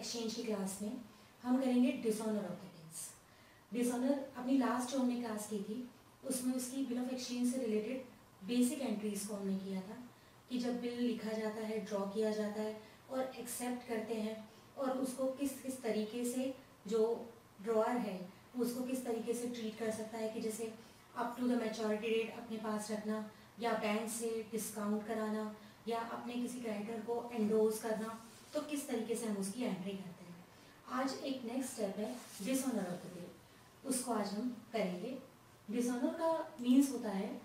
Exchange की class में हम करेंगे डिसऑनर ऑफ़ द डिसऑनर अपनी लास्ट जो हमने क्लास की थी, उसमें उसकी बिल ऑफ़ एक्सचेंज से रिलेटेड बेसिक एंट्रीज को हमने किया था कि जब बिल लिखा जाता है ड्रॉ किया जाता है और एक्सेप्ट करते हैं और उसको किस किस तरीके से जो ड्रॉअर है, उसको किस तरीके से ट्रीट कर सकता है कि जैसे up to the maturity date अपने पास रखना या बैंक से डिस्काउंट कराना या अपने किसी क्रेडिटर को एंडोज करना। तो किस तरीके से हम उसकी एंट्री करते हैं? आज एक नेक्स्ट स्टेप है डिसऑनर ऑफ़ द बिल उसको आज हम करेंगे. डिसऑनर का मीन्स होता है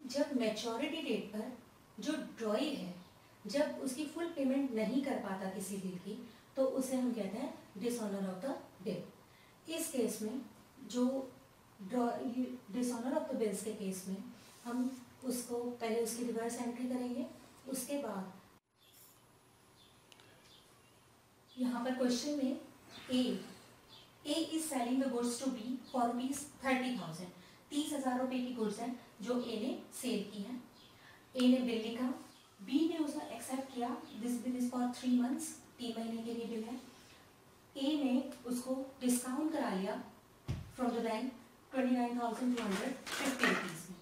जब मैच्योरिटी डेट पर जो ड्रॉई है, जब उसकी फुल पेमेंट नहीं कर पाता किसी बिल की तो उसे हम कहते हैं डिसऑनर ऑफ़ द बिल इस केस में जो डिसऑनर ऑफ़ द बिल्स के केस में, हम उसको, पहले उसकी रिवर्स एंट्री करेंगे, उसके बाद यहाँ पर क्वेश्चन में A A is selling the goods to B for rupees thirty thousand तीस हज़ार रुपए की गुड्स हैं जो ए ने सेल की हैं। ए ने बिल लिखा बी ने उसे एक्सेप्ट किया this bill is for three months तीन महीने के लिए बिल है। ए ने उसको डिस्काउंट करा लिया from the bank twenty nine thousand two hundred fifty rupees में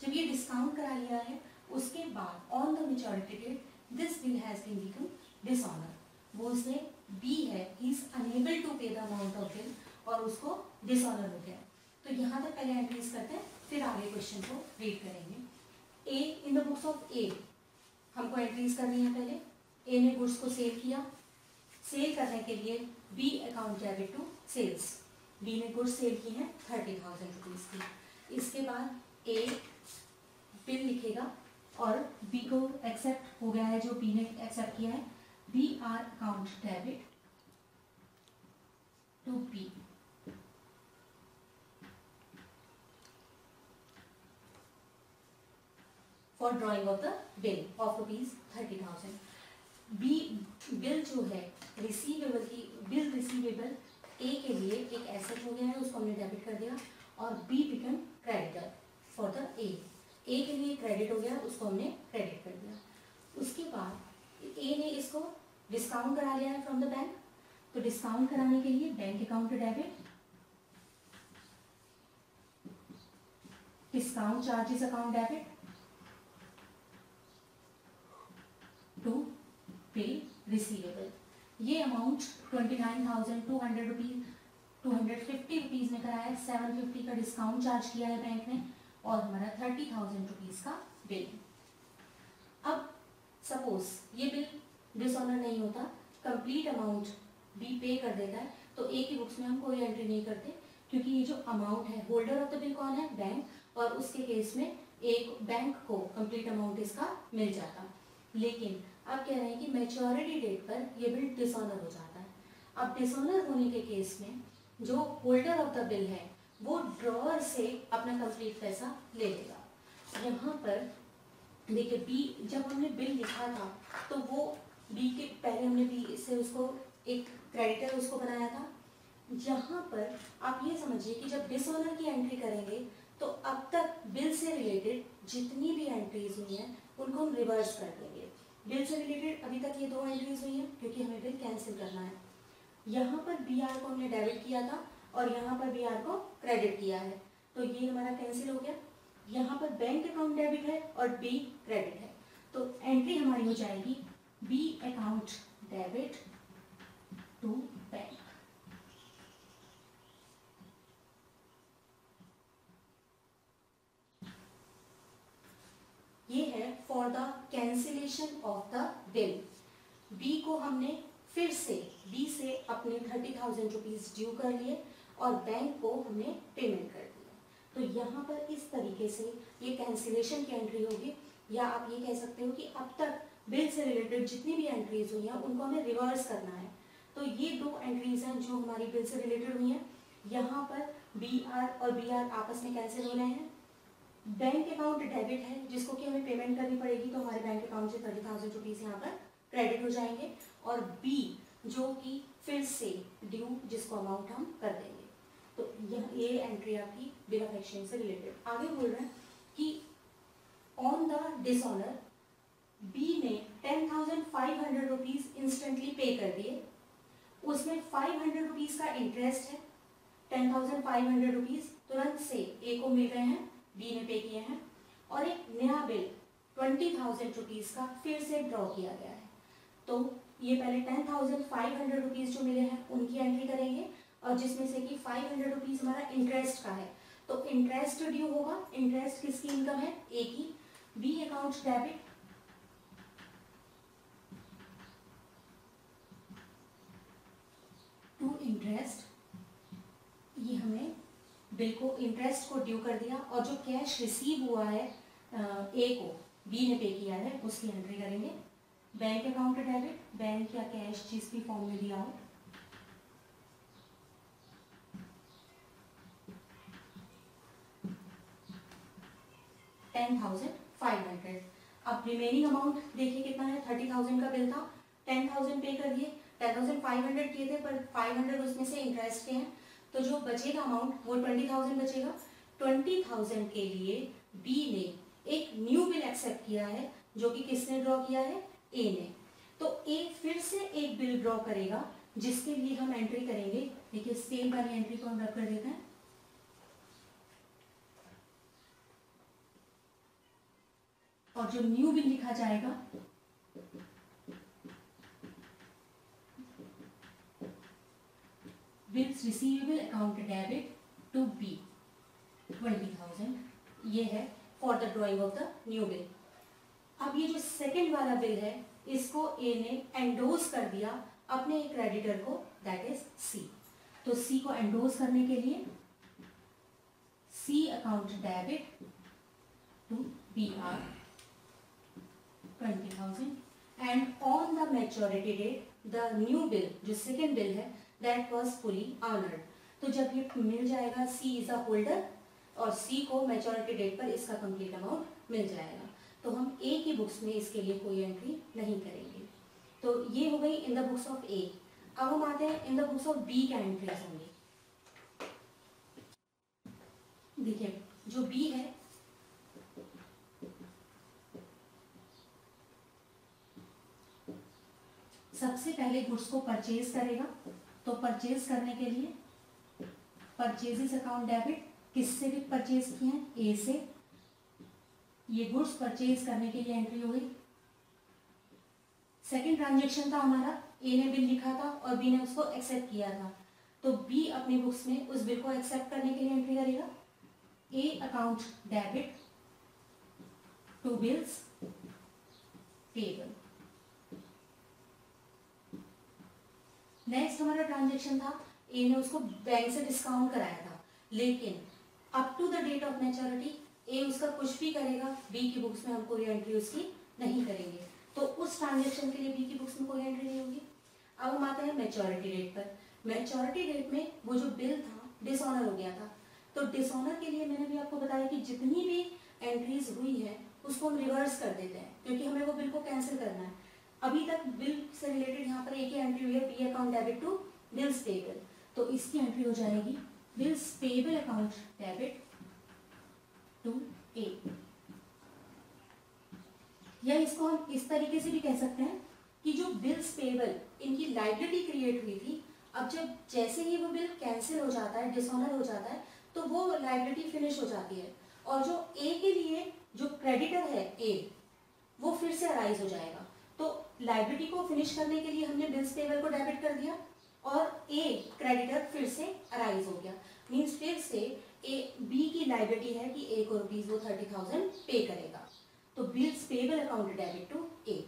जब ये डिस्काउंट करा लिया है, उसके बाद on the maturity date this bill has been become dishonour वो उसने बी है he is unable to pay the amount of bill और उसको डिसऑनर हो गया। तो यहाँ तक पहले एंट्रीज करते हैं, फिर आगे क्वेश्चन को रीड करेंगे। A in the books of A हमको एंट्रीज करनी है पहले। ए ने गुड्स को सेल किया। सेल करने के लिए B account debit to sales B ने गुड्स सेल की है थर्टी थाउज़ेंड रुपीज़ की। इसके बाद ए बिल लिखेगा और बी को एक्सेप्ट हो गया है, जो बी ने एक्सेप्ट किया है। B R account debit to B for drawing of the bill of rupees thirty thousand B bill जो है रिसीवेबल की बिल रिसीवेबल ए के लिए एक एसेट हो गया है, उसको हमने डेबिट कर दिया और B become creditor for the A A के लिए क्रेडिट हो गया, उसको हमने क्रेडिट कर दिया। उसके बाद ए ने इसको डिस्काउंट करा लिया है फ्रॉम द बैंक तो डिस्काउंट कराने के लिए bank account debit discount charges account debit to pay receivable ये amount twenty nine thousand two hundred rupees two hundred fifty rupees में कराया सेवन फिफ्टी का डिस्काउंट चार्ज किया है बैंक ने, और हमारा थर्टी थाउज़ेंड रुपीज़ का बिल अब सपोज़ ये बिल डिसऑनर नहीं होता कंप्लीट अमाउंट बी पे कर देता है तो ए की बुक्स में हम कोई एंट्री नहीं करते, क्योंकि ये जो अमाउंट है होल्डर ऑफ़ द बिल कौन है? बैंक और उसके केस में एक बैंक को कंप्लीट अमाउंट इसका मिल जाता। लेकिन अब कह रहे हैं कि मेच्योरिटी डेट पर ये बिल डिसऑनर हो जाता है। अब डिसऑनर होने के केस में जो होल्डर ऑफ़ द बिल है, वो ड्रॉअर से अपना कंप्लीट पैसा ले लेगा। यहाँ पर देखिए बी जब हमने बिल लिखा था तो वो बी के पहले हमने बी से उसको एक क्रेडिटर उसको बनाया था। यहाँ पर आप ये समझिए कि जब डिसऑनर की एंट्री करेंगे तो अब तक बिल से रिलेटेड जितनी भी एंट्रीज हुई हैं, उनको हम रिवर्स कर देंगे। बिल से रिलेटेड अभी तक ये दो एंट्रीज हुई हैं, क्योंकि हमें बिल कैंसिल करना है। यहाँ पर बी आर को हमने डेबिट किया था और यहाँ पर बी आर को क्रेडिट किया है। तो ये हमारा कैंसिल हो गया। यहाँ पर बैंक अकाउंट डेबिट है और बी क्रेडिट है। तो एंट्री हमारी हो जाएगी B account debit to bank ये है for the cancellation of the bill B को हमने फिर से बी से अपने थर्टी थाउज़ेंड रुपीज़ ड्यू कर लिए और बैंक को हमने पेमेंट कर दिया। तो यहाँ पर इस तरीके से ये कैंसिलेशन की एंट्री होगी। या आप ये कह सकते हो कि अब तक बिल से रिलेटेड जितनी भी एंट्रीज हुई हैं, उनको हमें रिवर्स करना है। तो ये दो एंट्रीज हैं जो हमारी बिल से रिलेटेड हुई हैं। यहाँ पर बी आर और बी आर आपस में कैंसिल हो रहे हैं। बैंक अकाउंट डेबिट है, जिसको कि हमें पेमेंट करनी पड़ेगी तो हमारे बैंक अकाउंट से थर्टी थाउज़ेंड रुपीज़ यहाँ पर क्रेडिट हो जाएँगे। और बी जो कि फिर से ड्यू जिसको अमाउंट हम कर देंगे। तो यह, ये एंट्री आपकी बिल ऑफ़ एक्सचेंज से रिलेटेड आगे बोल रहे हैं कि ऑन द डिसऑनर बी ने ten thousand five hundred rupees instantly pay कर दिए। उसमें फाइव हंड्रेड रुपीज़ का इंटरेस्ट है। Ten thousand five hundred rupees तुरंत से ए को मिल रहे हैं। बी ने पे किए हैं और एक नया बिल ट्वेंटी थाउज़ेंड रुपीज़ का फिर से ड्रॉ किया गया है। तो ये पहले ten thousand five hundred rupees जो मिले हैं, उनकी एंट्री करेंगे और जिसमें से कि फाइव हंड्रेड रुपीज़ हमारा इंटरेस्ट का है। तो इंटरेस्ट ड्यू होगा। इंटरेस्ट किसकी इनकम है? ए की। B account debit to interest ये हमें बिल को इंटरेस्ट को ड्यू कर दिया और जो कैश रिसीव हुआ है ए को बी ने पे किया है, उसकी एंट्री करेंगे। बैंक अकाउंट डेबिट बैंक या कैश जिस भी फॉर्म में दिया हो। टेन थाउज़ेंड फाइव हंड्रेड अब रिमेनिंग अमाउंट देखिए कितना है थर्टी थाउज़ेंड का बिल था। टेन थाउज़ेंड पे कर दिए टेन थाउज़ेंड फाइव हंड्रेड किए थे, पर फाइव हंड्रेड उसमें से इंटरेस्ट के हैं। तो जो बचेगा अमाउंट वो ट्वेंटी थाउज़ेंड बचेगा। ट्वेंटी थाउज़ेंड के लिए बी ने एक न्यू बिल एक्सेप्ट किया है, जो कि किसने ड्रॉ किया है? ए ने। तो ए फिर से एक बिल ड्रॉ करेगा, जिसके लिए हम एंट्री करेंगे। देखिए सेम वाली एंट्री को हम रख कर देते हैं। और जो न्यू बिल लिखा जाएगा bills receivable account debit to B twenty thousand ये है for the drawing of the new bill अब ये जो सेकंड वाला बिल है, इसको ए ने एंडोज कर दिया अपने एक क्रेडिटर को दैट इज़ सी तो सी को एंडोज करने के लिए C account debit to B R twenty thousand and on the maturity date the new bill जो सेकेंड बिल है दैट वॉज़ फुली ऑनर्ड तो जब ये मिल जाएगा सी इज़ अ होल्डर और सी को मेचोरिटी डेट पर इसका कंप्लीट अमाउंट मिल जाएगा। तो हम ए की बुक्स में इसके लिए कोई एंट्री नहीं करेंगे। तो ये हो गई in the books of A अब हम आते हैं in the books of B का एंट्रीज होंगे। देखिए, जो बी है, सबसे पहले गुड्स को परचेज करेगा। तो परचेज करने के लिए परचेजेस अकाउंट डेबिट किससे भी परचेज किए हैं? ए से। ये गुड्स परचेज करने के लिए एंट्री हो गई। सेकेंड ट्रांजेक्शन था हमारा। ए ने बिल लिखा था और बी ने उसको एक्सेप्ट किया था। तो बी अपने बुक्स में उस बिल को एक्सेप्ट करने के लिए एंट्री करेगा। A account debit to bills payable next हमारा ट्रांजेक्शन था ए ने उसको बैंक से डिस्काउंट कराया था। लेकिन up to the date of maturity A उसका कुछ भी करेगा बी की बुक्स में हम कोई एंट्री उसकी नहीं करेंगे। तो उस ट्रांजेक्शन के लिए बी की बुक्स में कोई एंट्री नहीं होगी। अब हम आते हैं मेच्योरिटी डेट पर। मेच्योरिटी डेट में वो जो बिल था डिसऑनर हो गया था। तो डिसऑनर के लिए मैंने भी आपको बताया कि जितनी भी एंट्रीज हुई है, उसको हम रिवर्स कर देते हैं, क्योंकि हमें वो बिल को कैंसिल करना है। अभी तक बिल से रिलेटेड यहाँ पर एक ही एंट्री हुई है B account debit to bills payable तो इसकी एंट्री हो जाएगी bills payable account debit to A या इसको हम इस तरीके से भी कह सकते हैं कि जो बिल्स पेबल इनकी लाइबिलिटी क्रिएट हुई थी, अब जब जैसे ही वो बिल कैंसिल हो जाता है डिसऑनर हो जाता है तो वो लाइबिलिटी फिनिश हो जाती है। और जो ए के लिए जो क्रेडिटर है ए वो फिर से अराइज हो जाएगा। लाइबिलिटी को फिनिश करने के लिए हमने बिल्स पेबल को डेबिट कर दिया और ए क्रेडिटर फिर से अराइज हो गया। मीन्स फिर से ए बी की लाइबिलिटी है कि ए को रुपीज़ वो थर्टी थाउज़ेंड पे करेगा। तो bills payable account debit to A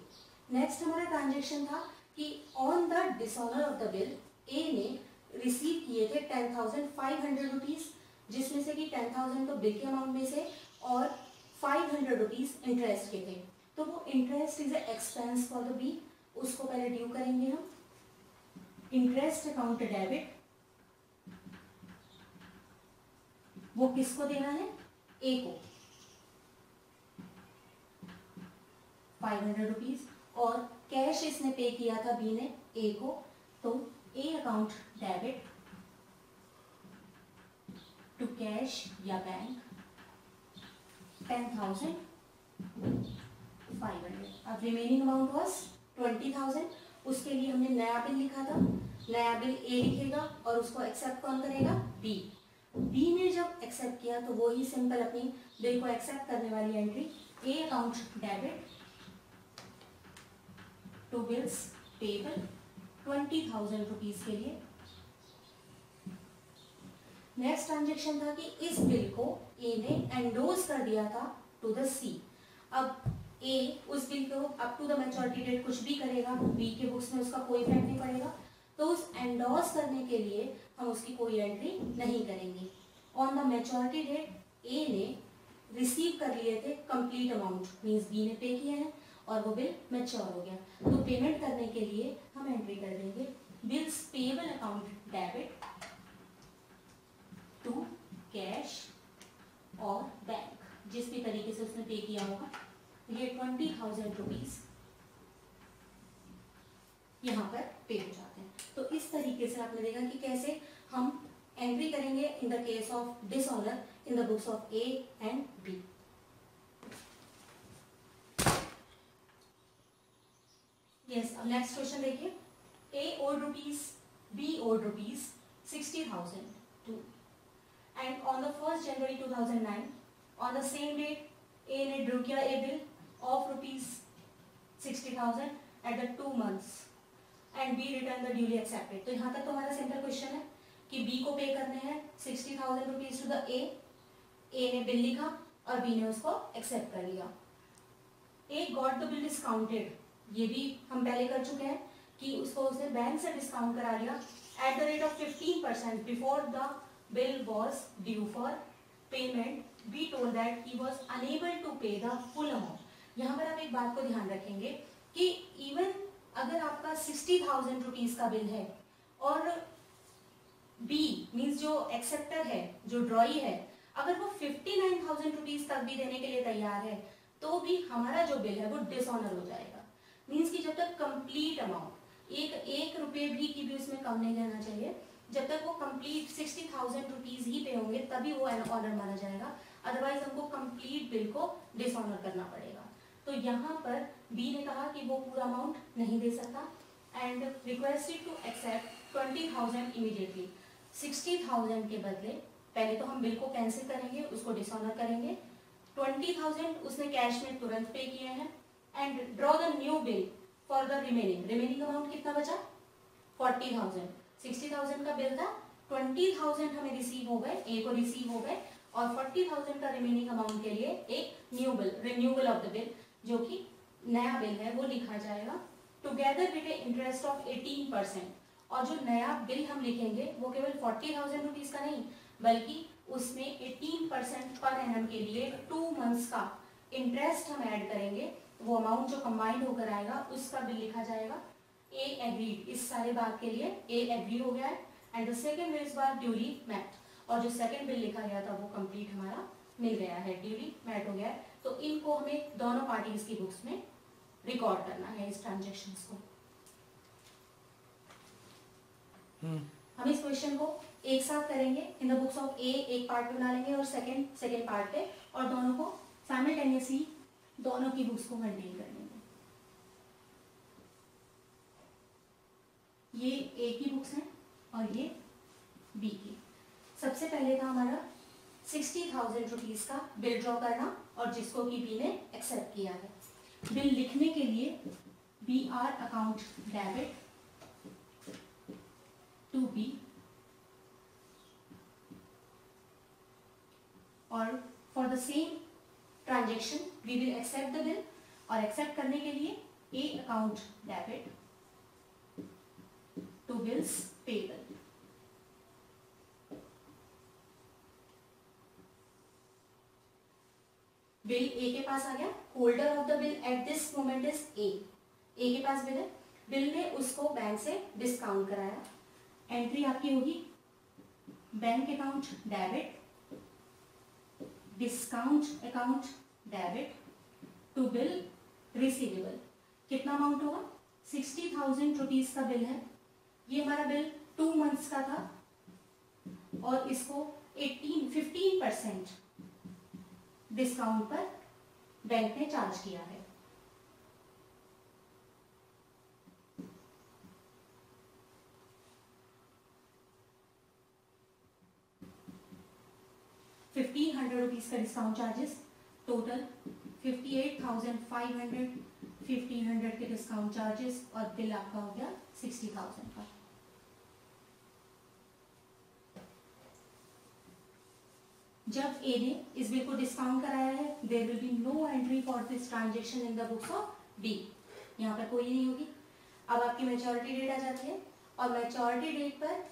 next हमारा ट्रांजेक्शन था कि on the dishonour of the bill A ने रिसीव किए थे ten thousand five hundred rupees जिसमें से कि टेन थाउज़ेंड तो बिल के अमाउंट में से और फाइव हंड्रेड रुपीज़ इंटरेस्ट के थे। तो वो interest is expense for the B उसको पहले ड्यू करेंगे हम। इंटरेस्ट अकाउंट डेबिट वो किसको देना है? ए को। फाइव हंड्रेड रुपीज़ और कैश इसने पे किया था बी ने ए को। तो A account debit to cash या bank ten thousand five hundred अब remaining amount was twenty thousand उसके लिए हमने नया बिल लिखा था। नया बिल ए लिखेगा और उसको एक्सेप्ट कौन करेगा? बी बी ने जब एक्सेप्ट किया तो वो ही सिंपल अपनी बिल को एक्सेप्ट करने वाली entry A account debit to bills payable twenty thousand rupees के लिए। नेक्स्ट ट्रांजेक्शन था कि इस बिल को ए ने एंडोज कर दिया था टू द सी अब ए उस बिल को up to the maturity date कुछ भी करेगा बी के बुक्स में उसका कोई इफ़ेक्ट नहीं पड़ेगा। तो उस एंडोज करने के लिए हम उसकी कोई एंट्री नहीं करेंगे। On the maturity date A ने रिसीव कर लिए थे कंप्लीट अमाउंट मीन्स बी ने पे किया है और वो बिल मेच्योर हो गया। तो पेमेंट करने के लिए हम एंट्री कर देंगे। Bills payable account debit to cash और बैंक जिस भी तरीके से उसने पे किया होगा। ये ट्वेंटी थाउज़ेंड रुपीज़ यहाँ पर पे हो जाते हैं। तो इस तरीके से आपने देखा कि कैसे हम एंट्री करेंगे in the case of dishonour in the books of A and B yes अब नेक्स्ट क्वेश्चन देखिए। A owed rupees B owed rupees sixty thousand to and on the first January two thousand nine on the same date A ने drew किया A bill rupees sixty thousand at the two months and B return the duly accepted तो यहाँ तक तो हमारा simple question है कि B को पे करने हैं sixty thousand rupees to the A A ने बिल लिखा और बी ने उसको एक्सेप्ट कर लिया। A got the bill discounted ये भी हम पहले कर चुके हैं कि उसको उसने बैंक से डिस्काउंट करा लिया at the rate of fifteen percent before the bill was due for payment B told that he was unable to pay the full amount यहाँ पर आप एक बात को ध्यान रखेंगे कि इवन अगर आपका सिक्सटी थाउज़ेंड रुपीज़ का बिल है और बी मीन्स जो एक्सेप्टर है, जो ड्रॉई है, अगर वो फिफ्टी नाइन थाउज़ेंड रुपीज़ तक भी देने के लिए तैयार है तो भी हमारा जो बिल है वो डिसऑनर हो जाएगा। मीन्स कि जब तक कंप्लीट अमाउंट एक एक रुपये भी की भी उसमें कम नहीं रहना चाहिए, जब तक वो कंप्लीट सिक्सटी थाउज़ेंड रुपीज़ ही पे होंगे, तभी वो ऑर्डर माना जाएगा। अदरवाइज़ हमको कंप्लीट बिल को डिसऑनर करना पड़ेगा। तो यहाँ पर बी ने कहा कि वो पूरा अमाउंट नहीं दे सकता and requested to accept twenty thousand immediately sixty thousand के बदले पहले तो हम बिल को कैंसिल करेंगे, उसको डिसऑनर करेंगे। ट्वेंटी थाउज़ेंड उसने कैश में तुरंत पे किए हैं and draw the new bill for the remaining remaining amount कितना बचा? फोर्टी थाउज़ेंड सिक्सटी थाउज़ेंड का बिल था ट्वेंटी थाउज़ेंड हमें रिसीव हो गए ए को रिसीव हो गए और फोर्टी थाउज़ेंड का रिमेनिंग अमाउंट के लिए एक new bill renewal of the bill जो कि नया बिल है, वो लिखा जाएगा। Together with interest of eighteen percent और जो नया बिल हम लिखेंगे, वो केवल फोर्टी थाउज़ेंड रुपीज़ का नहीं, बल्कि उसमें एटीन परसेंट पर एन के लिए टू मंथ्स का इंटरेस्ट हम ऐड करेंगे। वो अमाउंट जो कंबाइंड होकर आएगा, उसका बिल लिखा जाएगा। ए एग्रीड इस सारे बात के लिए ए एग्री हो गया है। And the second is bar duly met और जो सेकेंड बिल लिखा गया था, वो कंप्लीट हमारा मिल गया है। ड्यूली मैट हो गया है। तो इनको हमें दोनों पार्टीज़ की बुक्स में रिकॉर्ड करना है इस ट्रांजेक्शन को। हम्म। हम इस क्वेश्चन को एक साथ करेंगे in the books of A एक पार्ट बना लेंगे और सेकेंड सेकेंड पार्ट पे और दोनों को साइमल्टेनियसली दोनों की बुक्स को मेंटेन कर लेंगे। ये ए की बुक्स हैं और ये बी की। सबसे पहले था हमारा सिक्सटी थाउज़ेंड रुपीज़ का बिल ड्रॉ करना और जिसको कि बी ने एक्सेप्ट किया है। बिल लिखने के लिए B R account debit to B और for the same transaction we will accept the bill और एक्सेप्ट करने के लिए A account debit to bills payable bill A के पास आ गया। Holder of the bill at this moment is A A के पास बिल है। बिल ने उसको बैंक से डिस्काउंट कराया। एंट्री आपकी होगी। Bank account debit discount account debit to bill receivable कितना अमाउंट होगा? सिक्सटी थाउज़ेंड रुपीज़ का बिल है। ये हमारा बिल टू मंथ्स का था। और इसको 18 15 परसेंट डिस्काउंट पर बैंक ने चार्ज किया है। फिफ्टीन हंड्रेड रुपीज़ का discount charges total fifty eight thousand five hundred fifteen hundred के डिस्काउंट चार्जेस और बिल आपका हो गया सिक्सटी थाउज़ेंड का। जब ए ने इस बिल को डिस्काउंट कराया है there will be no entry for this transaction in the books of B यहाँ पर कोई नहीं होगी। अब आपकी मेचोरिटी डेट आ जाती है और मेचोरिटी डेट पर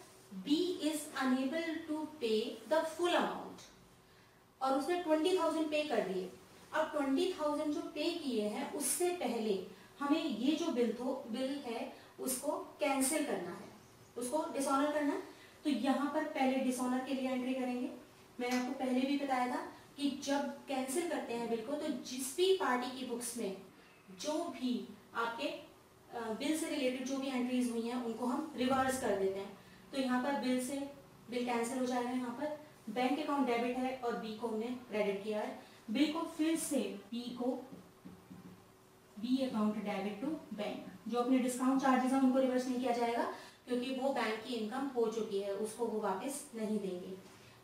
B is unable to pay the full amount और उसने ट्वेंटी थाउज़ेंड पे कर दिए। अब ट्वेंटी थाउज़ेंड जो पे किए हैं, उससे पहले हमें ये जो बिल तो बिल है, उसको कैंसिल करना है। उसको डिसऑनर करना है। तो यहाँ पर पहले डिसऑनर के लिए एंट्री करेंगे। मैंने आपको पहले भी बताया था कि जब कैंसिल करते हैं बिल को तो जिस भी पार्टी की बुक्स में जो भी आपके बिल से रिलेटेड जो भी एंट्रीज हुई हैं, उनको हम रिवर्स कर देते हैं। तो यहाँ पर बिल से बिल कैंसिल हो जाएगा यहाँ पर। बैंक अकाउंट डेबिट है और बी को हमने क्रेडिट किया है। बिल को फिर से बी को B account debit to bank जो अपने डिस्काउंट चार्जेस हैं, उनको रिवर्स नहीं किया जाएगा, क्योंकि वो बैंक की इनकम हो चुकी है, उसको वो वापस नहीं देंगे।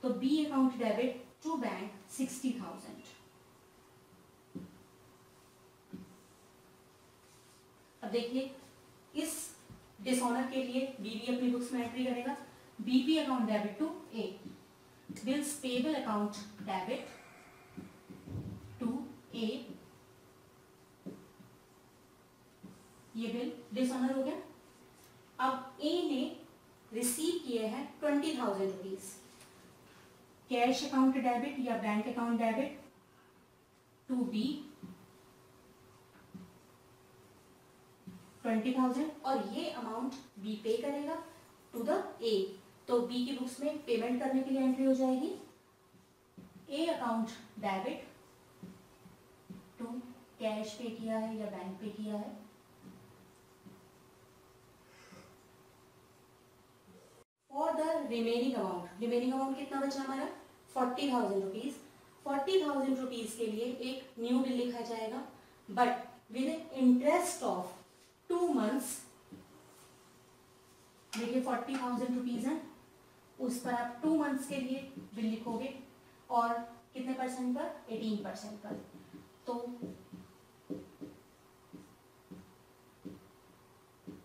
तो B account debit to bank sixty thousand अब देखिए, इस डिसऑनर के लिए बीबी अपनी बुक्स में एंट्री करेगा। B B account debit to A bills payable account debit to A ये बिल डिसऑनर हो गया। अब ए ने रिसीव किए हैं twenty thousand rupees cash account debit या bank account debit to B twenty thousand और ये अमाउंट बी पे करेगा टू द ए तो बी की बुक्स में पेमेंट करने के लिए एंट्री हो जाएगी. A account debit to cash pay किया है या बैंक पे किया है. For the remaining amount remaining amount कितना बचा हमारा? Forty thousand rupees forty thousand rupees के लिए एक न्यू बिल लिखा जाएगा but with interest of two months देखिए फोर्टी थाउज़ेंड रुपीज़ है, उस पर आप टू मंथ्स के लिए बिल लिखोगे, और कितने परसेंट पर? एटीन परसेंट पर। तो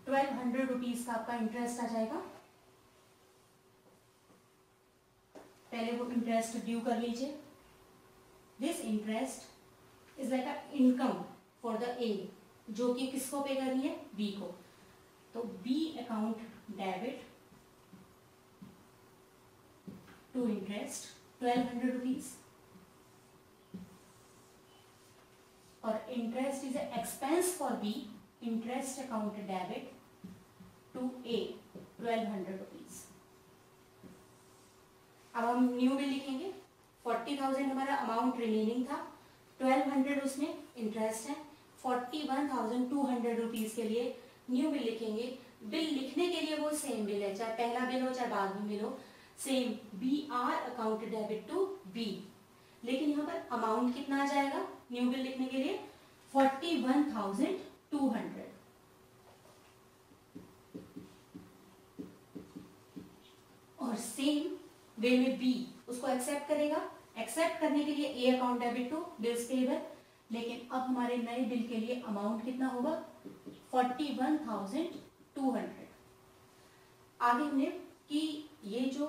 ट्वेल्व हंड्रेड रुपीज़ का आपका इंटरेस्ट आ जाएगा। पहले वो इंटरेस्ट ड्यू कर लीजिए। This interest is like a income for the A जो कि किसको पे करनी है? बी को। तो B account debit to interest twelve hundred rupees और interest is expense for B interest account debit to A twelve hundred अब हम न्यू बिल लिखेंगे। 40,000 हमारा अमाउंट रिमेनिंग था। 1200 उसमें इंटरेस्ट है। 41,200 रुपीस के लिए न्यू बिल लिखेंगे। बिल लिखने के लिए वो सेम बिल है। चाहे पहला बिल हो चाहे बाद में बिल हो। Same B R account debit to B लेकिन यहाँ पर अमाउंट कितना आ जाएगा न्यू बिल लिखने के लिए? Forty one thousand two hundred और सेम वे में बी उसको एक्सेप्ट करेगा। एक्सेप्ट करने के लिए A account debit to bills payable लेकिन अब हमारे नए बिल के लिए अमाउंट कितना होगा? Forty one thousand two hundred आगे हमने कि ये जो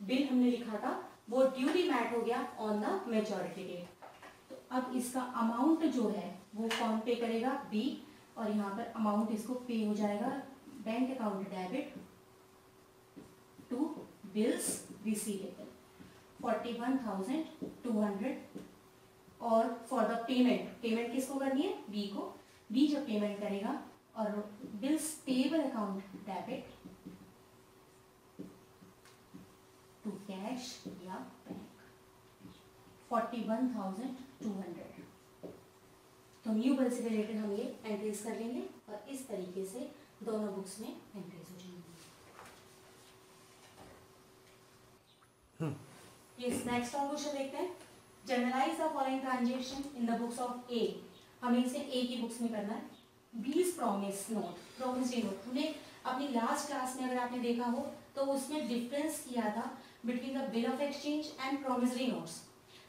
बिल हमने लिखा था, वो ड्यूली मैट हो गया ऑन द मेजोरिटी डेट तो अब इसका अमाउंट जो है, वो कौन पे करेगा बी और यहाँ पर अमाउंट इसको पे हो जाएगा। Bank account debit to bills forty one thousand two hundred और फॉर द पेमेंट पेमेंट किसको करनी है? बी को। बी जब पेमेंट करेगा और bills payable account debit to cash या bank forty one thousand two hundred तो न्यू बिल से रिलेटेड हम ये एंट्रीज कर लेंगे और इस तरीके से दोनों बुक्स में एंट्रीज नेक्स्ट और क्वेश्चन देखते हैं. Journalise the following transaction in the books of A हमें इसे ए की बुक्स में करना है. बीस प्रॉमिस नोट नोट हमने अपनी लास्ट क्लास में अगर आपने देखा हो तो उसमें डिफरेंस किया था between the bill of exchange and promissory notes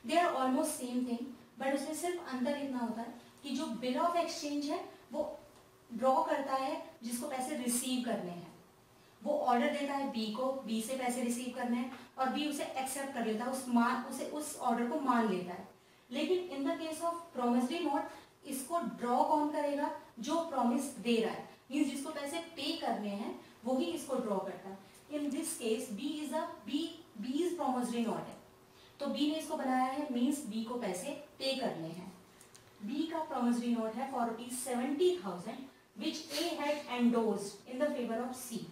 they are almost same thing but उसमें सिर्फ़ अंतर इतना होता है कि जो बिल ऑफ़ एक्सचेंज है, वो ड्रॉ करता है जिसको पैसे रिसीव करने हैं. वो ऑर्डर देता है बी को बी से पैसे रिसीव करने हैं और बी उसे एक्सेप्ट कर लेता है, उस मान उसे उस ऑर्डर को मान लेता है। लेकिन in the case of promissory note इसको ड्रॉ कौन करेगा? जो प्रॉमिस दे रहा है। मीन जिसको पैसे पे करने हैं, वो ही इसको ड्रॉ करता है। In this case B is a B B is promissory note है। तो बी ने इसको बनाया है मीन्स बी को पैसे पे करने हैं। बी का प्रोमिसरी नोट है for rupees seventy thousand which A had endorse in the favour of C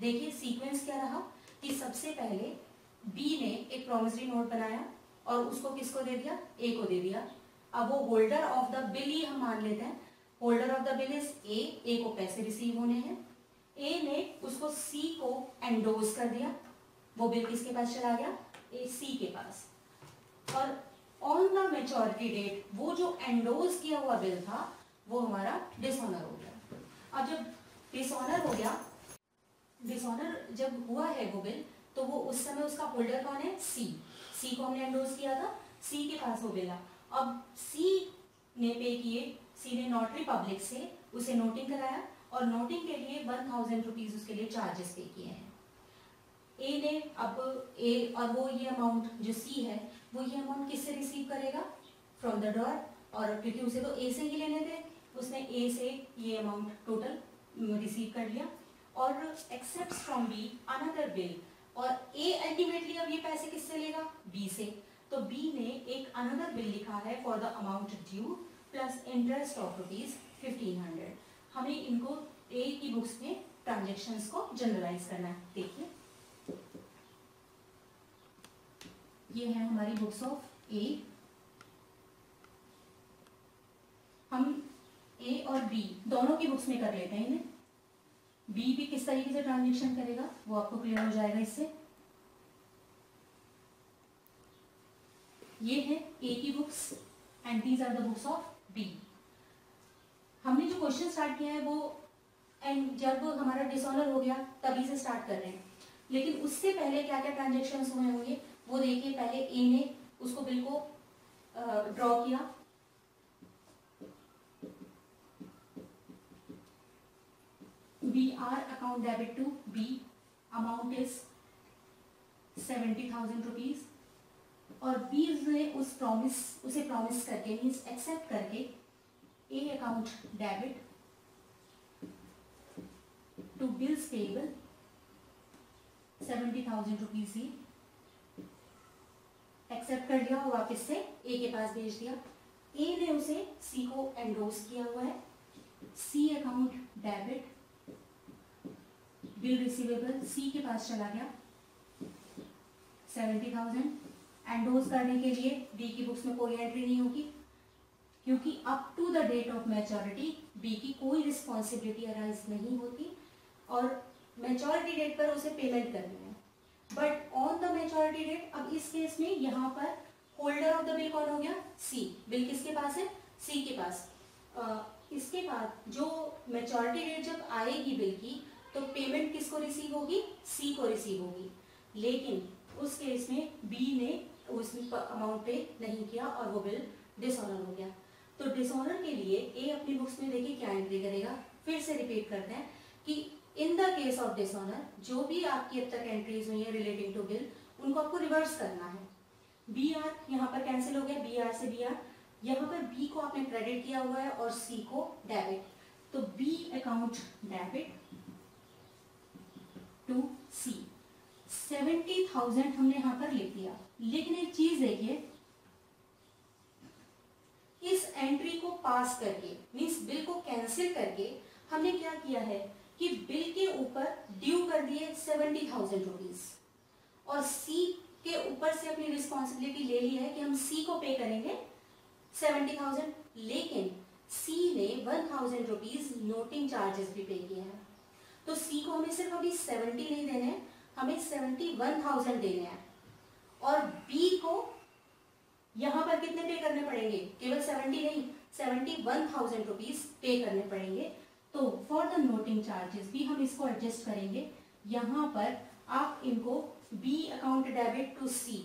देखिए सीक्वेंस क्या रहा कि सबसे पहले बी ने एक प्रोमिसरी नोट बनाया और उसको किसको दे दिया? ए को दे दिया। अब वो होल्डर ऑफ़ द बिल ही हम मान लेते हैं। Holder of the bill is A A को पैसे रिसीव होने हैं। ए ने उसको सी को एंडोज कर दिया। वो बिल किसके पास चला गया? ए सी के पास। और ऑन द मेचोरिटी डेट वो जो एंडोज किया हुआ बिल था, वो हमारा डिसऑनर हो गया। अब जब डिसऑनर हो गया डिसऑनर जब हुआ है वो बिल तो वो उस समय उसका होल्डर कौन है? सी सी को हमने एंडोज किया था। सी के पास वो बिल अब सी ने पे किए। सी ने नोटरी पब्लिक से उसे नोटिंग कराया और नोटिंग के लिए वन थाउज़ेंड रुपीज़ उसके लिए चार्जेस पे किए हैं। ए ने अब ए और वो ये अमाउंट जो सी है, वो ये अमाउंट किससे रिसीव करेगा? फ्रॉम द डॉर और क्योंकि उसे तो ए से ही लेने थे, उसने ए से ये अमाउंट टोटल रिसीव कर लिया। और accept from B another bill और ए अल्टीमेटली अब ये पैसे किससे लेगा? बी से. तो बी ने एक अनदर बिल लिखा है for the amount due plus interest of rupees fifteen hundred हमें इनको ए की बुक्स में ट्रांजेक्शन को जनरलाइज करना है. देखिए. ये है हमारी बुक्स ऑफ़ ए हम ए और बी दोनों की बुक्स में कर लेते हैं इन्हें. बी भी किस तरीके से ट्रांजेक्शन करेगा? वो आपको क्लियर हो जाएगा इससे। ये है ए की books and these are the books of B हमने जो क्वेश्चन स्टार्ट किया है वो एंड जब हमारा डिसऑनर हो गया, तभी से स्टार्ट कर रहे हैं। लेकिन उससे पहले क्या क्या ट्रांजेक्शन हुए होंगे, वो देखिए, पहले ए ने उसको बिल को ड्रॉ किया। BR account debit to B, amount is seventy thousand rupees और बी ने उस प्रॉमिस उसे प्रॉमिस करके मीन्स एक्सेप्ट करके A account debit to bills payable seventy thousand rupees he accept कर लिया और वापस से ए के पास भेज दिया। ए ने उसे सी को एंडोस किया हुआ है। C account debit bill receivable C के पास चला गया। सेवेंटी थाउज़ेंड एंडोज करने के लिए बी की बुक्स में कोई एंट्री नहीं होगी। क्योंकि up to the date of maturity B की कोई रिस्पॉन्सिबिलिटी अराइज नहीं होती। और मैच्योरिटी डेट पर उसे पेमेंट करनी है। But on the maturity date अब इस केस में यहाँ पर होल्डर ऑफ़ द बिल कौन हो गया? सी बिल किसके पास है? सी के पास। आ, इसके बाद जो मैच्योरिटी डेट जब आएगी बिल की तो पेमेंट किसको रिसीव होगी? सी को रिसीव होगी। लेकिन उस केस में बी ने उस अमाउंट पे नहीं किया और वो बिल डिसऑनर हो गया। तो डिसऑनर के लिए ए अपनी बुक्स में देखिए क्या एंट्री करेगा? फिर से रिपीट करते हैं कि in the case of dishonour जो भी आपकी अब तक एंट्रीज हुई है रिलेटिंग टू बिल उनको आपको रिवर्स करना है। बी आर यहाँ पर कैंसिल हो गया। बी आर से बी आर यहाँ पर बी को आपने क्रेडिट किया हुआ है और सी को डेबिट तो B account debit to C seventy thousand हमने यहाँ पर लिख दिया। लेकिन एक चीज़ देखिए इस एंट्री को पास करके मीन्स बिल को कैंसिल करके, हमने क्या किया है कि बिल के ऊपर ड्यू कर दिए सेवेंटी थाउज़ेंड रुपीज़ और सी के ऊपर से अपनी रिस्पॉन्सिबिलिटी ले ली है कि हम सी को पे करेंगे सेवेंटी थाउज़ेंड लेकिन सी ने one thousand rupees noting charges भी पे किए हैं। तो सी को हमें सिर्फ़ अभी सेवेंटी नहीं देने हैं, हमें सेवेंटी वन थाउज़ेंड देने हैं। और बी को यहाँ पर कितने पे करने पड़ेंगे? केवल सेवेंटी नहीं सेवेंटी वन थाउज़ेंड रुपीज़ पे करने पड़ेंगे। तो फॉर द नोटिंग चार्जेस भी हम इसको एडजस्ट करेंगे। यहाँ पर आप इनको B account debit to C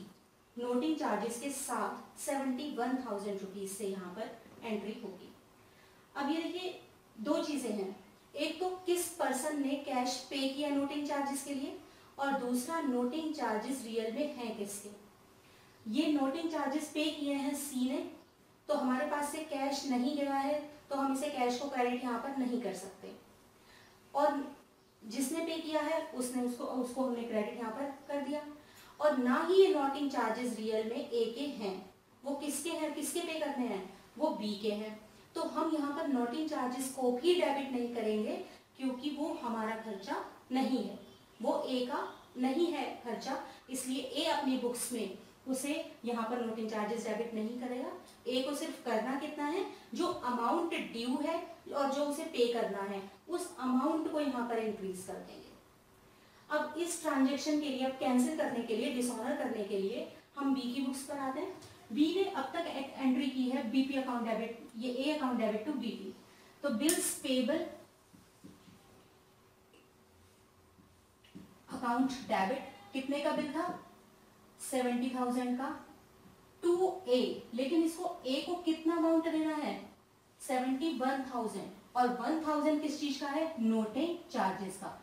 noting charges के साथ सेवेंटी वन थाउज़ेंड रुपीज़ से यहाँ पर एंट्री होगी। अब ये देखिए, दो चीज़ें हैं। एक तो किस पर्सन ने कैश पे किया नोटिंग चार्जेस के लिए और दूसरा नोटिंग चार्जेस रियल में है किसके? ये नोटिंग चार्जेस पे किए हैं सी ने तो हमारे पास से कैश नहीं गया है तो हम इसे कैश को क्रेडिट यहाँ पर नहीं कर सकते। और जिसने पे किया है, उसने उसको उसको हमने क्रेडिट यहाँ पर कर दिया। और ना ही ये नोटिंग चार्जेस रियल में ए के हैं, वो किसके हैं, किसके पे करने हैं? वो बी के हैं। तो हम यहाँ पर नोटिंग चार्जेस को भी डेबिट नहीं करेंगे, क्योंकि वो हमारा खर्चा नहीं है। वो ए का नहीं है खर्चा, इसलिए ए अपनी बुक्स में उसे यहाँ पर नोटिंग चार्जेस डेबिट नहीं करेगा। ए को सिर्फ़ करना कितना है? जो अमाउंट ड्यू है और जो उसे पे करना है, उस अमाउंट को यहाँ पर इंक्रीज कर देंगे। अब इस ट्रांजेक्शन के लिए, अब कैंसिल करने के लिए डिसऑनर करने के लिए हम बी की बुक्स पर आते हैं। बी ने अब तक एंट्री की है बीपी अकाउंट डेबिट ये A account debit to BP तो बिल्स पेबल अकाउंट डेबिट कितने का बिल था? सेवेंटी थाउज़ेंड का। टू ए लेकिन इसको ए को कितना अमाउंट देना है? सेवेंटी वन थाउज़ेंड और वन थाउज़ेंड किस चीज़ का है? नोटिंग चार्जेस का।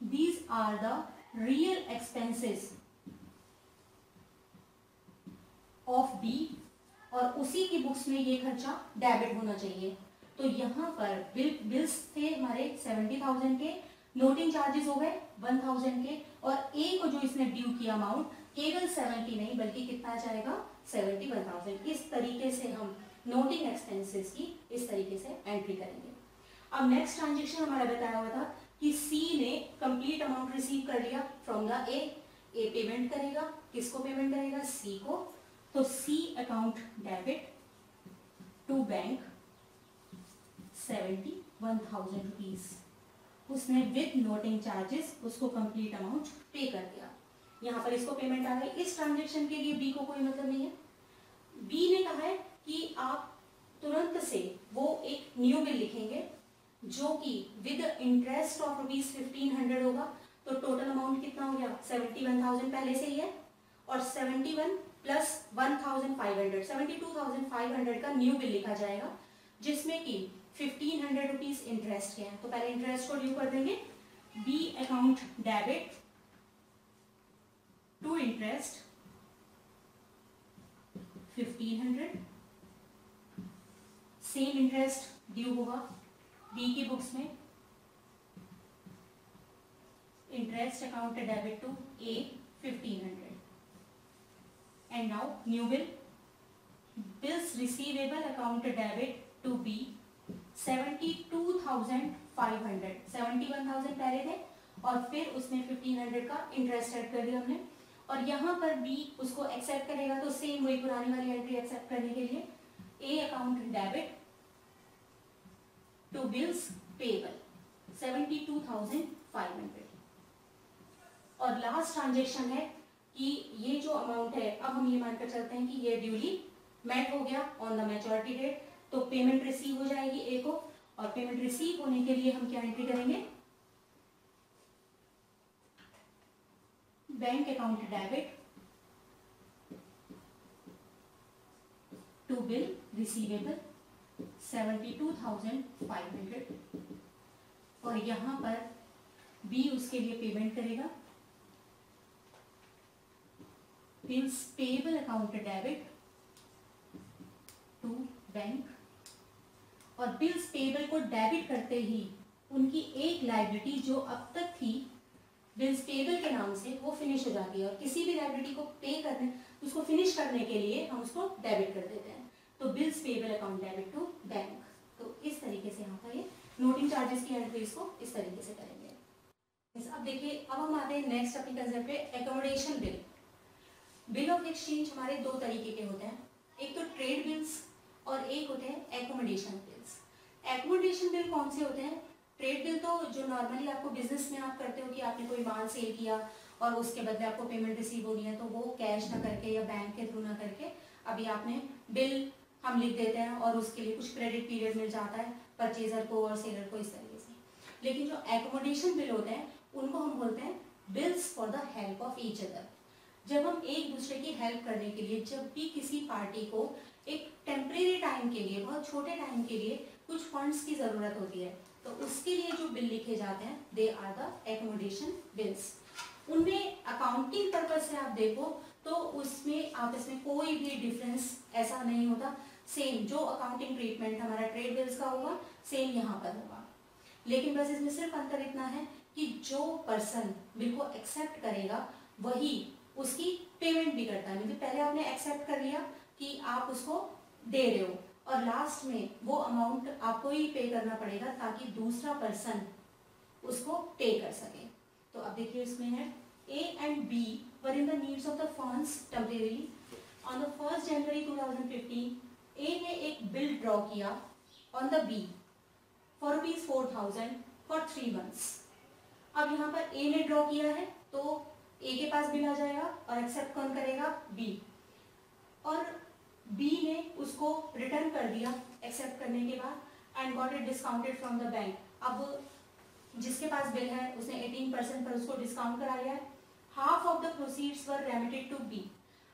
These are the real expenses of B और उसी की बुक्स में ये खर्चा डेबिट होना चाहिए। तो यहाँ पर बिल बिल्स थे हमारे सेवेंटी थाउज़ेंड के नोटिंग चार्जेस हो गए वन थाउज़ेंड के और ए को जो इसने ड्यू किया अमाउंट केवल सेवेंटी नहीं, बल्कि कितना जाएगा? सेवेंटी वन थाउज़ेंड इस तरीके से हम नोटिंग एक्सपेंसेस की इस तरीके से एंट्री करेंगे। अब नेक्स्ट ट्रांजेक्शन हमारा बताया हुआ था कि सी ने कंप्लीट अमाउंट रिसीव कर लिया from the A A payment करेगा। किसको पेमेंट करेगा? सी को। तो C account debit to bank seventy one thousand rupees उसने विद नोटिंग चार्जेस उसको कंप्लीट अमाउंट पे कर दिया। यहाँ पर इसको पेमेंट आ गई इस ट्रांजेक्शन के लिए बी को कोई मतलब नहीं है। बी ने कहा है कि आप तुरंत से वो एक न्यू बिल लिखेंगे, जो कि with interest of rupees fifteen hundred होगा तो टोटल अमाउंट कितना हो गया? सेवेंटी वन थाउज़ेंड पहले से ही है। और seventy one plus one thousand five hundred seventy two thousand five hundred का न्यू बिल लिखा जाएगा, जिसमें कि फिफ्टीन हंड्रेड रुपीज़ इंटरेस्ट के हैं। तो पहले इंटरेस्ट को ड्यू कर देंगे। B account debit to interest fifteen hundred same interest due होगा बी की बुक्स में। Interest account debit to A fifteen hundred account debit to B seventy two thousand five hundred seventy one thousand पहले थे और फिर उसमें fifteen hundred का interest add कर दिया हमने। और यहाँ पर बी उसको एक्सेप्ट करेगा तो सेम वही पुरानी वाली एंट्री एक्सेप्ट करने के लिए। A account debit to bills payable seventy two thousand five hundred और लास्ट ट्रांजेक्शन है कि ये जो अमाउंट है, अब हम ये मानकर चलते हैं कि ये ड्यूली मेट हो गया ऑन द मेचोरिटी डेट तो पेमेंट रिसीव हो जाएगी ए को, और पेमेंट रिसीव होने के लिए हम क्या एंट्री करेंगे? Bank account debit to bill receivable seventy two thousand five hundred और यहाँ पर बी उसके लिए पेमेंट करेगा। Bills payable account debit to bank और बिल्स पेबल को डेबिट करते ही उनकी एक लाइबिलिटी जो अब तक थी बिल्स पेबल के नाम से वो फिनिश हो जाती है और किसी भी लाइबिलिटी को पे करने, उसको फिनिश करने के लिए हम उसको डेबिट कर देते हैं। तो bills payable account debit to bank तो इस तरीके से यहाँ पर ये नोटिंग चार्जेस की एंट्रीज को इस तरीके से करेंगे। अब देखिए, अब हम आते हैं नेक्स्ट अपनी कंसेप्ट पे accommodation bill bill of exchange हमारे दो तरीके के होते हैं। एक तो ट्रेड बिल्स और एक होते हैं एकोमोडेशन बिल्स एकोमोडेशन बिल कौन से होते हैं? ट्रेड बिल तो जो नॉर्मली आपको बिज़नेस में आप करते हो कि आपने कोई माल सेल किया और उसके बदले आपको पेमेंट रिसीव होनी है तो वो कैश ना करके या बैंक के थ्रू ना करके अभी आपने बिल हम लिख देते हैं और उसके लिए कुछ क्रेडिट पीरियड मिल जाता है परचेजर को और सेलर को इस तरीके से। लेकिन जो एकोमोडेशन बिल होते हैं, उनको हम बोलते हैं bills for the help of each other जब हम एक दूसरे की हेल्प करने के लिए, जब भी किसी पार्टी को एक टेम्परेरी टाइम के लिए, बहुत छोटे टाइम के लिए कुछ फंड्स की ज़रूरत होती है तो उसके लिए जो बिल लिखे जाते हैं they are the accommodation bills उनमें अकाउंटिंग पर्पज से आप देखो तो उसमें आप इसमें कोई भी डिफरेंस ऐसा नहीं होता। सेम जो अकाउंटिंग ट्रीटमेंट हमारा ट्रेड बिल्स का होगा सेम यहाँ पर होगा। लेकिन बस इसमें सिर्फ़ अंतर इतना है कि जो पर्सन बिल को एक्सेप्ट करेगा, वही उसकी पेमेंट भी करता है। मतलब पहले आपने एक्सेप्ट कर लिया कि आप उसको दे रहे हो। और लास्ट में वो अमाउंट आपको ही पे करना पड़ेगा ताकि दूसरा पर्सन उसको पे कर सके। तो अब देखिए इसमें है A and B were in the needs of the funds temporary on the first January 2015 A ने एक बिल ड्रॉ किया on the B for rupees four thousand for three months अब यहाँ पर ए ने ड्रॉ किया है तो ए के पास बिल आ जाएगा और एक्सेप्ट कौन करेगा? बी और बी ने उसको रिटर्न कर दिया एक्सेप्ट करने के बाद and got it discounted from the bank अब जिसके पास बिल है, उसने 18 परसेंट पर उसको डिस्काउंट करा लिया है। Half of the proceeds were remitted to B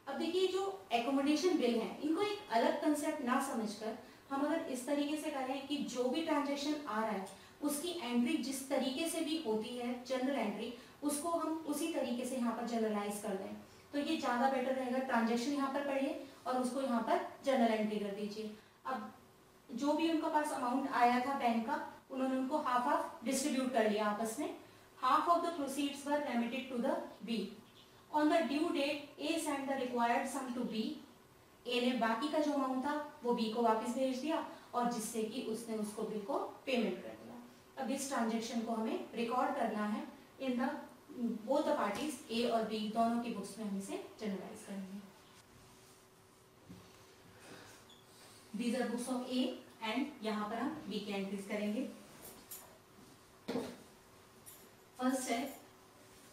अब देखिए, जो एकोमोडेशन बिल है, इनको एक अलग कंसेप्ट ना समझकर हम अगर इस तरीके से करें कि जो भी ट्रांजेक्शन आ रहा है, उसकी एंट्री जिस तरीके से भी होती है जनरल एंट्री उसको हम उसी तरीके से यहाँ पर जनरलाइज कर दें। तो ये ज़्यादा बेटर रहेगा। ट्रांजेक्शन यहाँ पर पढ़िए और उसको यहाँ पर जनरल एंट्री कर दीजिए। अब जो भी उनका पास अमाउंट आया था बैंक का, उन्होंने उनको हाफ़ हाफ़ डिस्ट्रीब्यूट कर लिया आपस में। Half of the proceeds were remitted to the B on the due date A send the required sum to B A ने बाकी का जो अमाउंट था, वो बी को वापस भेज दिया और जिससे कि उसने उसको बिल को पेमेंट कर दिया। अब इस ट्रांजेक्शन को हमें रिकॉर्ड करना है in the both the parties A और बी दोनों की बुक्स में हम इसे जनरलाइज करेंगे। These are books of A and यहाँ पर हम बी की एंट्रीज करेंगे। फ़र्स्ट है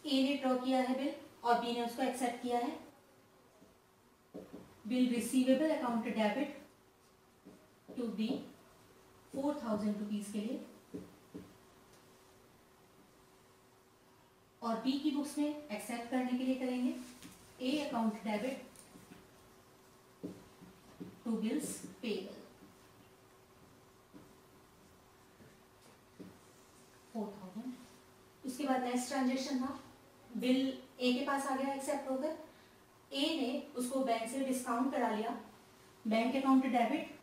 ए ने ड्रॉ किया है बिल और बी ने उसको एक्सेप्ट किया है। Bill receivable account debit to B four thousand rupees के लिए। और बी की बुक्स में एक्सेप्ट करने के लिए करेंगे। A account debit to bills payable four thousand उसके बाद नेक्स्ट ट्रांजेक्शन था। बिल ए के पास आ गया एक्सेप्ट होकर ए ने उसको बैंक से डिस्काउंट करा लिया। Bank account debit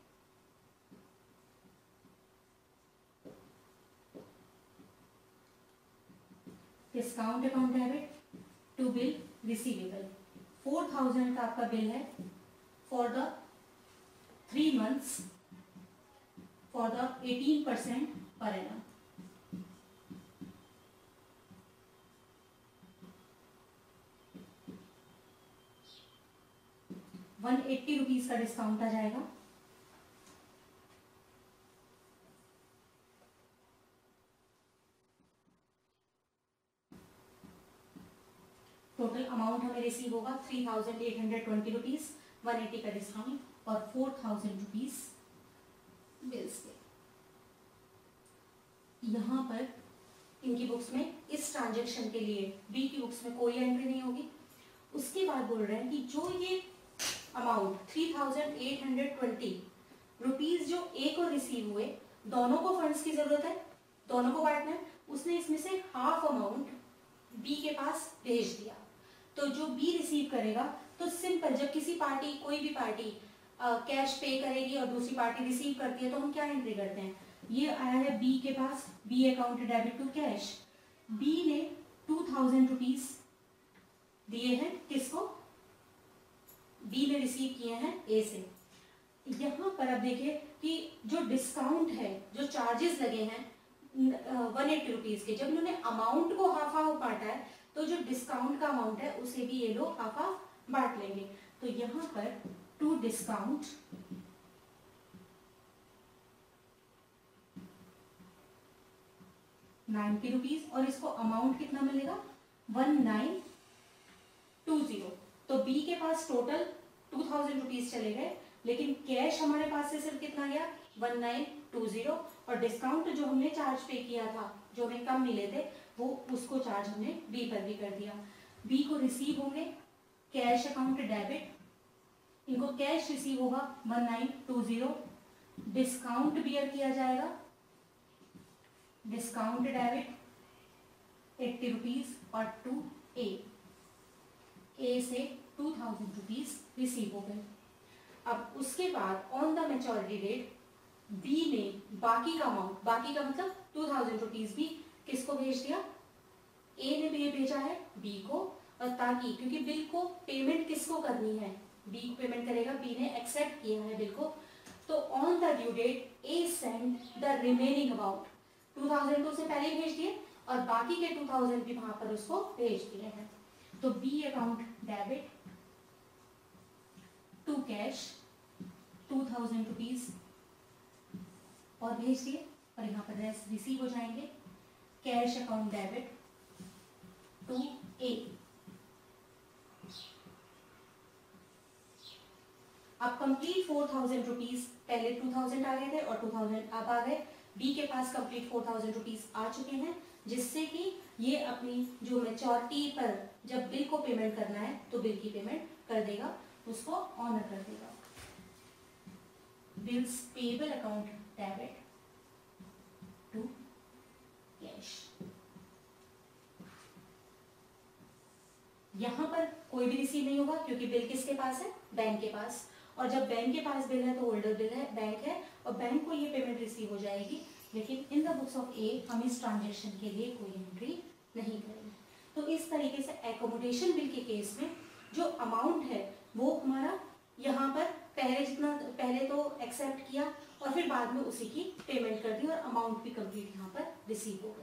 discount account debit to bill receivable four thousand का आपका बिल है for the three months for the eighteen percent per annum one eighty rupees का डिस्काउंट आ जाएगा। टोटल अमाउंट हमें रिसीव होगा three thousand eight hundred twenty rupees one eighty का discount और फोर थाउज़ेंड रुपीज़ बिल्स के यहाँ पर इनकी बुक्स में इस ट्रांजेक्शन के लिए बी की बुक्स में कोई एंट्री नहीं होगी। उसके बाद बोल रहे हैं कि जो ये amount three thousand eight hundred twenty rupees जो ए को रिसीव हुए, दोनों को फंड्स की ज़रूरत है, दोनों को बांटना है, उसने इसमें से हाफ़ अमाउंट बी के पास भेज दिया। तो जो बी रिसीव करेगा तो सिंपल जब किसी पार्टी कोई भी पार्टी कैश पे करेगी और दूसरी पार्टी रिसीव करती है तो हम क्या एंट्री करते हैं? ये आया है बी के पास B account debit to cash B ने टू थाउज़ेंड रुपीज़ दिए हैं, किसको? बी ने रिसीव किए हैं ए से. यहाँ पर अब देखिए कि जो डिस्काउंट है, जो चार्जेस लगे हैं वन एट्टी रुपीज़ के, जब उन्होंने अमाउंट को हाफ़ हाफ़ बांटा है तो जो डिस्काउंट का अमाउंट है, उसे भी ये लोग हाफ़ बांट लेंगे। तो यहाँ पर टू डिस्काउंट नाइन्टी रुपीज़ और इसको अमाउंट कितना मिलेगा? वन नाइन टू ज़ीरो तो बी के पास टोटल टू थाउज़ेंड रुपीज़ चले गए, लेकिन कैश हमारे पास से सिर्फ़ कितना गया? वन नाइन टू ज़ीरो और डिस्काउंट जो हमने चार्ज पे किया था, जो हमें कम मिले थे वो उसको चार्ज हमने बी पर भी कर दिया। बी को रिसीव होंगे कैश अकाउंट डेबिट इनको कैश रिसीव होगा one nine two zero discount bear किया जाएगा। डिस्काउंट डेबिट एट्टी रुपीज़ और टू ए ए से टू थाउज़ेंड रुपीज़ रिसीव हो गए। अब उसके बाद on the maturity date B ने बाकी का अमाउंट बाकी का मतलब टू थाउज़ेंड रुपीज़ भी किसको भेज दिया? ए ने भी ये भेजा है बी को। और ताकि, क्योंकि बिल को पेमेंट किसको करनी है? बी को पेमेंट करेगा बी ने एक्सेप्ट किया है बिल को। तो on the due date A send the remaining amount thousand से पहले ही भेज दिए, और बाकी के टू थाउज़ेंड भी वहाँ पर उसको भेज दिए हैं। तो B account debit to cash two thousand rupees और भेज दिए, और यहाँ पर रिसीव हो जाएँगे। Cash account debit to A. अब कंप्लीट फोर थाउज़ेंड रुपीज़ पहले टू थाउज़ेंड आ गए थे और टू थाउज़ेंड अब आ गए। बी के पास कंप्लीट फोर थाउज़ेंड रुपीज़ आ चुके हैं, जिससे कि ये अपनी जो मेचोरिटी पर जब बिल को पेमेंट करना है तो बिल की पेमेंट कर देगा, उसको ऑनर कर देगा। Bills payable account debit to cash यहाँ पर कोई भी रिसीव नहीं होगा, क्योंकि बिल किसके पास है? बैंक के पास। और जब बैंक के पास बिल है तो होल्डर बिल है बैंक है, और बैंक को ये पेमेंट रिसीव हो जाएगी, लेकिन in the books of A हम इस ट्रांजेक्शन के लिए कोई एंट्री नहीं करेंगे। तो इस तरीके से एकोमोडेशन बिल के केस में जो अमाउंट है, वो हमारा यहाँ पर पहले जितना, पहले तो एक्सेप्ट किया, और फिर बाद में उसी की पेमेंट कर दी, और अमाउंट भी कंप्लीट यहाँ पर रिसीव हो गया